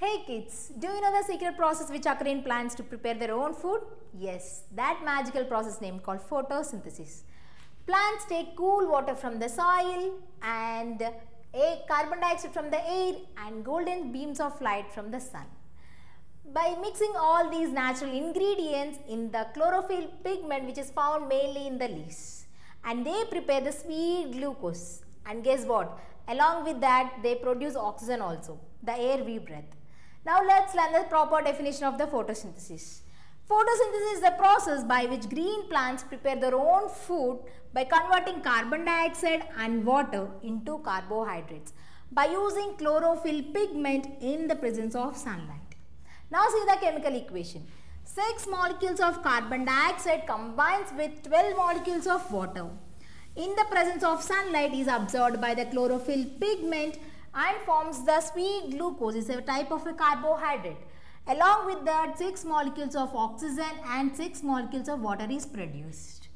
Hey kids, do you know the secret process which occur in plants to prepare their own food? Yes, that magical process named called photosynthesis. Plants take cool water from the soil and a carbon dioxide from the air and golden beams of light from the sun. By mixing all these natural ingredients in the chlorophyll pigment which is found mainly in the leaves and they prepare the sweet glucose and guess what along with that they produce oxygen also the air we breathe. Now let's learn the proper definition of the photosynthesis. Photosynthesis is the process by which green plants prepare their own food by converting carbon dioxide and water into carbohydrates by using chlorophyll pigment in the presence of sunlight. Now see the chemical equation. 6 molecules of carbon dioxide combines with 12 molecules of water. In the presence of sunlight is absorbed by the chlorophyll pigment and forms the sweet glucose is a type of a carbohydrate. Along with that 6 molecules of oxygen and 6 molecules of water is produced.